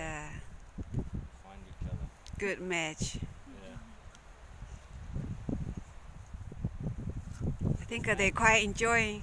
Yeah. Find each other. Good match. Yeah. I think uh, they're quite enjoying.